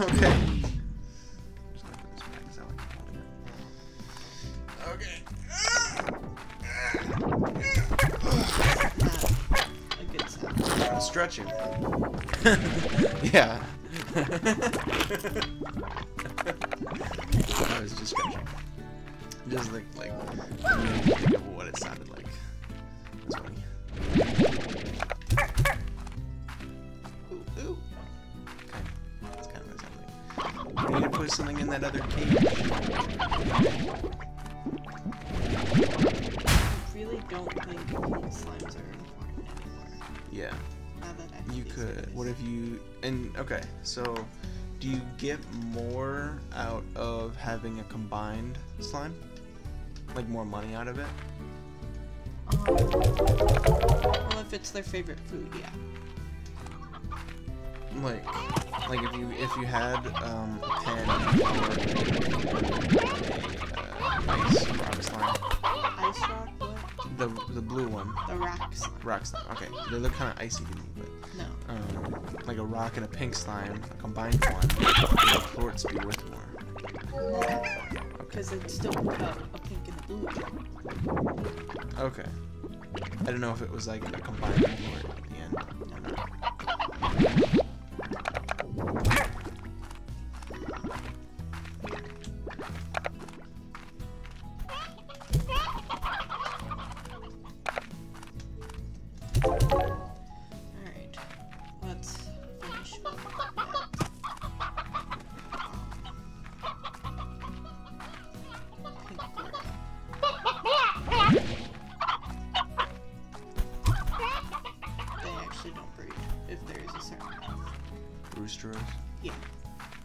Okay. Just gonna put this back 'cause I like holding it. Okay. sound. Stretching. yeah. I was just stretching. Just like like think of what it sounded like. We need to put something in that other cage. I really don't think slimes are important anymore. Yeah. Now that I have You could. What if you? And okay, so do you get more out of having a combined slime? Like more money out of it? Um, well, if it's their favorite food, yeah. Like, like if you if you had um, a pen or uh, ice rock slime, Ice rock, what? the the blue one, The rock slime. rock slime. Okay, they look kind of icy to me, but No. um, like a rock and a pink slime, a combined one, would quartz be worth more. Because it's still got a pink and a blue. Okay. I don't know if it was like a combined report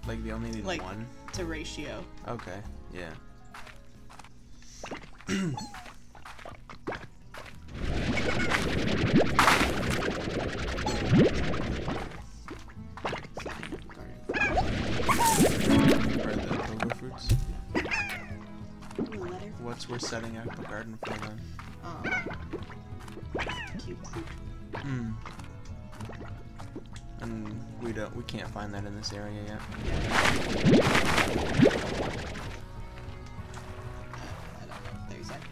Like they only need Like- one? It's a ratio. Okay, yeah. Or the clover fruits? Ooh, letter. What's we're setting up a garden for then? Um, cute fruit. Hmm. And we don't we can't find that in this area yet. Yeah. I don't know if there's any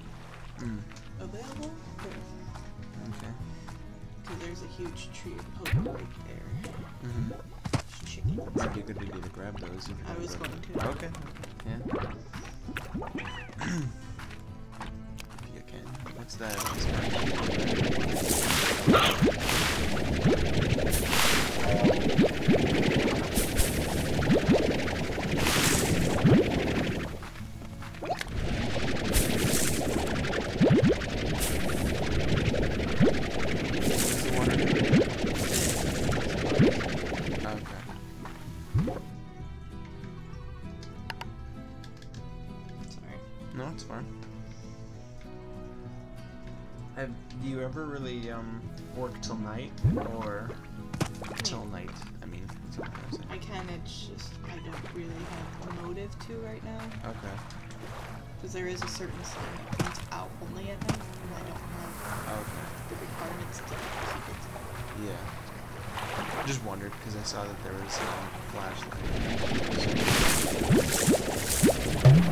Hmm. available. Okay. Because there's a huge tree of poke right there. Might be a good idea to grab those I was going to. Okay. Yeah. A motive to right now. Okay. Because there is a certain sign that comes out only at night, and I don't have Okay. the requirements to keep it. Yeah. Just wondered because I saw that there was um, flashlight.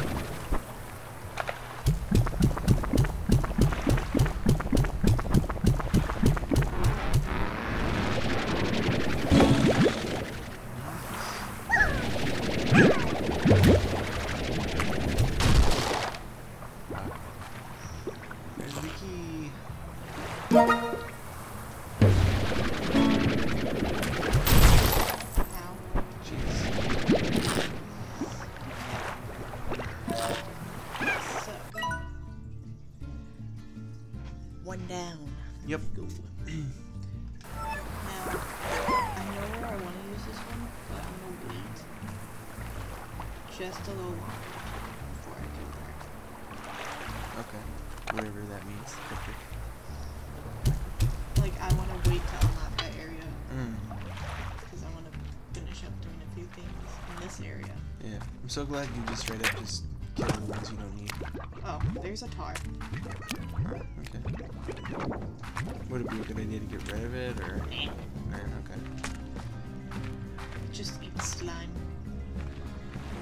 One down. Yep. Go. Now, I know where I want to use this one, but I'm gonna wait just a little longer before I go there. Okay. Whatever that means. Cryptic. Like, I want to wait to unlock that area Mm. because I want to finish up doing a few things in this area. Yeah. I'm so glad you just straight up just kill the ones you don't need. Oh, there's a Tarr. Huh, okay. Would it be a good idea to get rid of it or? Eh, Eh, okay. Just eat slime.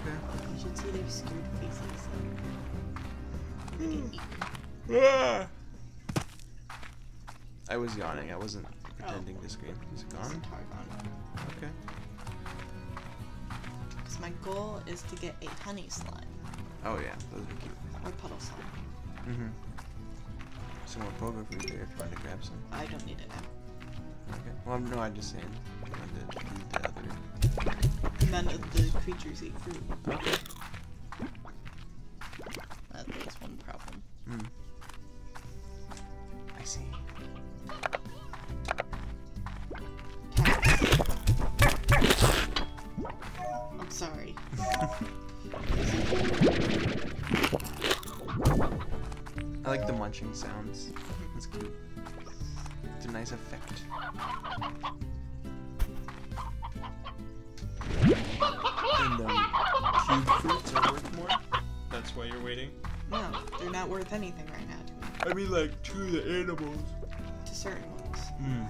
Okay. You should see their scared faces. Like, when they get Hmm. eaten. I was yawning. I wasn't pretending to scream. Is it It's gone? Okay. Because my goal is to get a honey slime Oh yeah, those are cute. or puddle slime. Mm-hmm. Some more pogo fruit there if you want to grab some. I don't need it now. Okay. Well, no, I'm just saying. To eat the other. None of the creatures eat fruit. Okay. I like the munching sounds. That's cute. It's a nice effect. And um, cube fruits are worth more. That's why you're waiting. No, they're not worth anything right now to me. I mean, like to the animals. To certain ones. Hmm.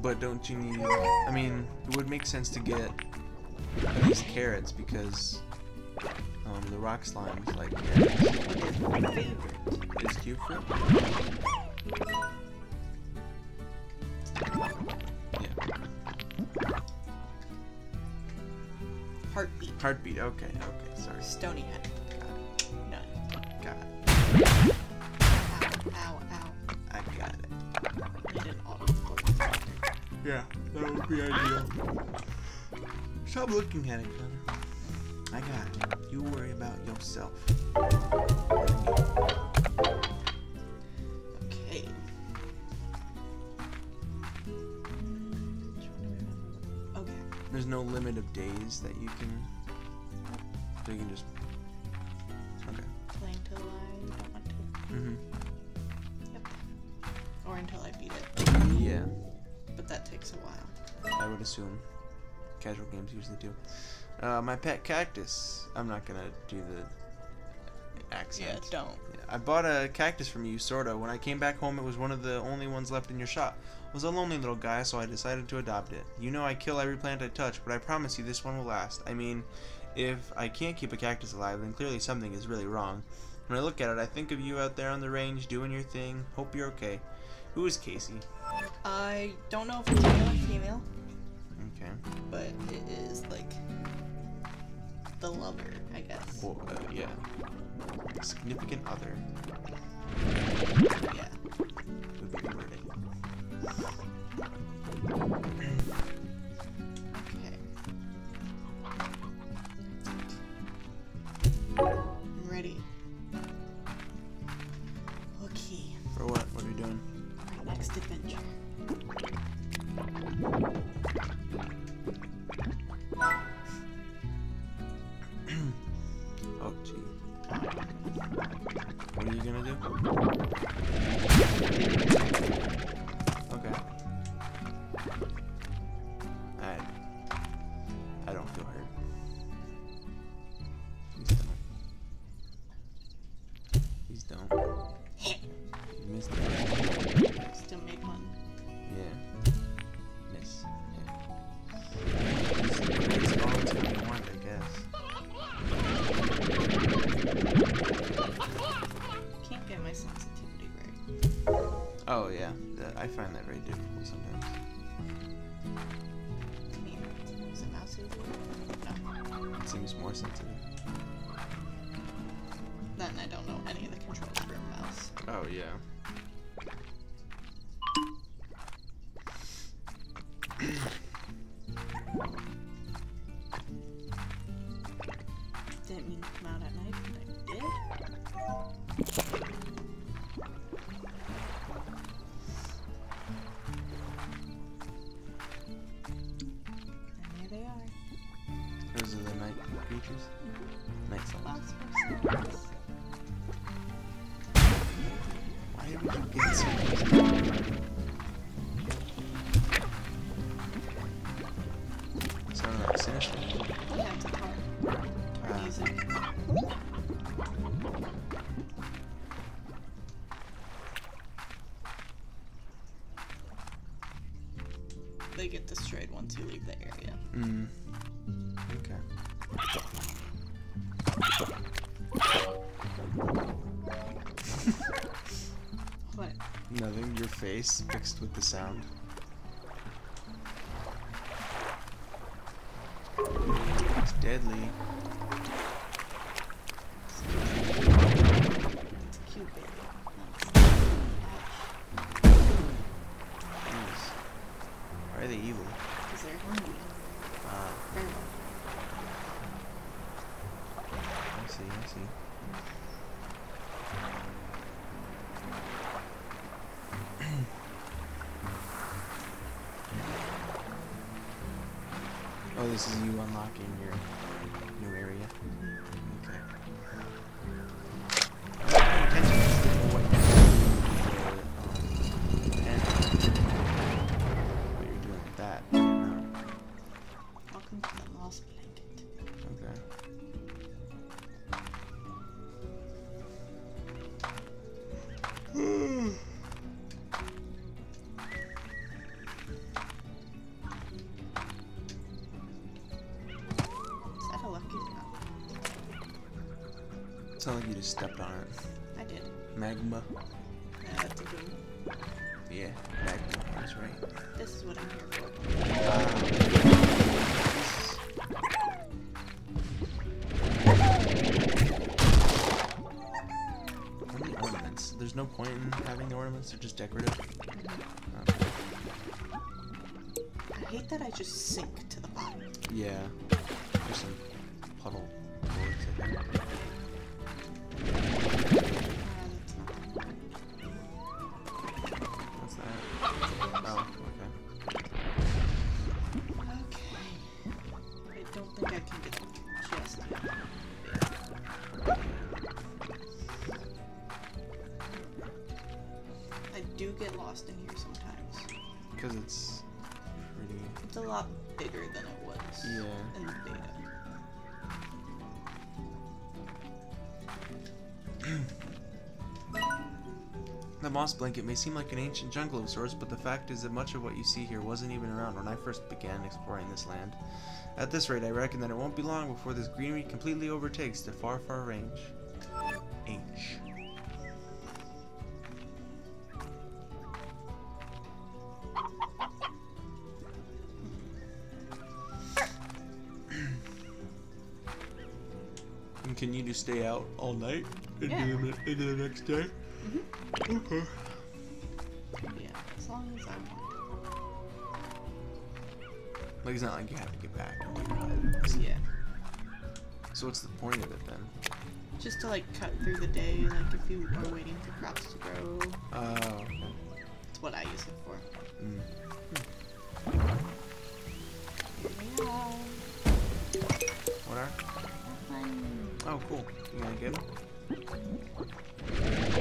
But don't you need? I mean, it would make sense to get at least carrots because um, the rock slimes like carrots. What is my favorite? Is cube fruit? Yeah. Heart Beet. Heartbeat. Okay. Okay. Sorry. Stony hen. None. Got it. Ow, ow, ow. I got it. Need an auto. Yeah, that would be ideal. Stop looking at it, Connor. I got it. You worry about yourself. Okay. Which one do we want? Okay. There's no limit of days that you can. So you can just. Okay. Play until I don't want to. Mm-hmm. Yep. Or until I beat it. Yeah, But that takes a while. I would assume. Casual games usually do. Uh, my pet cactus. I'm not gonna do the accent. Yeah, don't. Yeah, I bought a cactus from you, sorta. When I came back home, it was one of the only ones left in your shop. I was a lonely little guy, so I decided to adopt it. You know I kill every plant I touch, but I promise you this one will last. I mean, if I can't keep a cactus alive, then clearly something is really wrong. When I look at it, I think of you out there on the range doing your thing. Hope you're okay. Who is Casey? I don't know if it's male or female, Okay. but it is like the lover, I guess. Well, uh, yeah. Significant other Yeah. I find that very difficult sometimes. I mean, it mouse? No. It seems more sensitive. Then I don't know any of the controls for a mouse. Oh yeah. Sound like sinister. Yeah, it's a car. Car music. They get destroyed once you leave the area. Mm. Okay. What? Nothing. Your face mixed with the sound. Deadly. It's a cute baby. Jeez. Why are they evil? Because they're hungry. Ah, Very well. I see. I see. Oh, this is you unlocking your new area. Sound like you just stepped on it. I did. Magma. Yeah, that's a good one. Yeah, magma. That's right. This is what I'm here for. How many ornaments? There's no point in having the ornaments. They're just decorative. Okay. I hate that I just sink to the bottom. Yeah. There's some puddle The moss blanket may seem like an ancient jungle of sorts, but the fact is that much of what you see here wasn't even around when I first began exploring this land. At this rate, I reckon that it won't be long before this greenery completely overtakes the far, far range. H. And can you just stay out all night into, Yeah. the, into the next day? Okay. Yeah, as long as I want. Like it's not like you have to get back into your hut. Yeah. So what's the point of it then? Just to like cut through the day, like if you are waiting for crops to grow, Oh. that's what I use it for. Mm. Here we are. What are? Oh, cool. You gonna get them?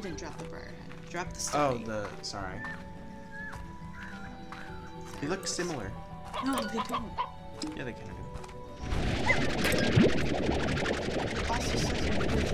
didn't drop the briar hen. Drop the Oh, the sorry. They look similar. No, they don't. Yeah, they kind of Also says when it is do.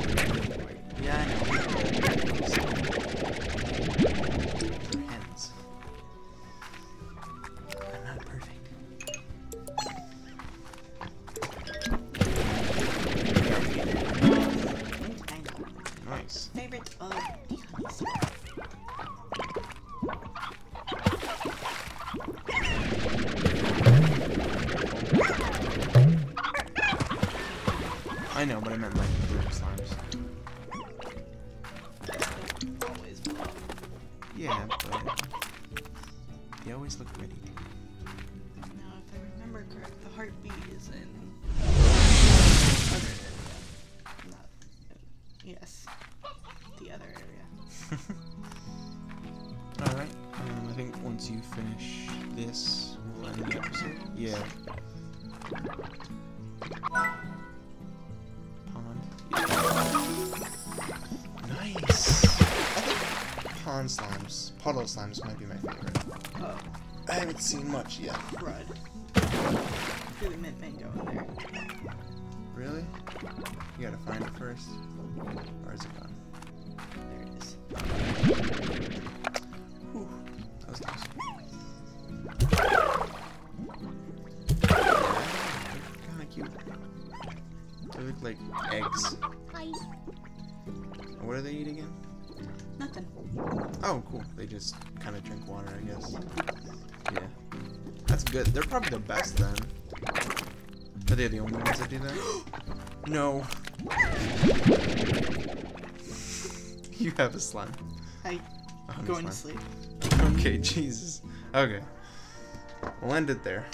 I know, but I meant like boom slimes. Always blow. Yeah, but they always look pretty. Now, if I remember correct, the heart beet is in. Yes. The other area. Alright, um, I think once you finish this, we'll end the episode. Yeah. Pond slimes, puddle slimes might be my favorite. Oh, I haven't seen much yet. crud. Do the mint mango in there. Really? You gotta find it first. Or is it gone? There it is. Whew. That was nice. Kinda cute. They look like eggs. Hi. What do they eat again? Nothing. Oh, cool. They just kind of drink water, I guess. Yeah. That's good. They're probably the best then. Are they the only ones that do that? no. you have a slime. A honey oh, Going to sleep. Okay, Jesus. Okay. We'll end it there.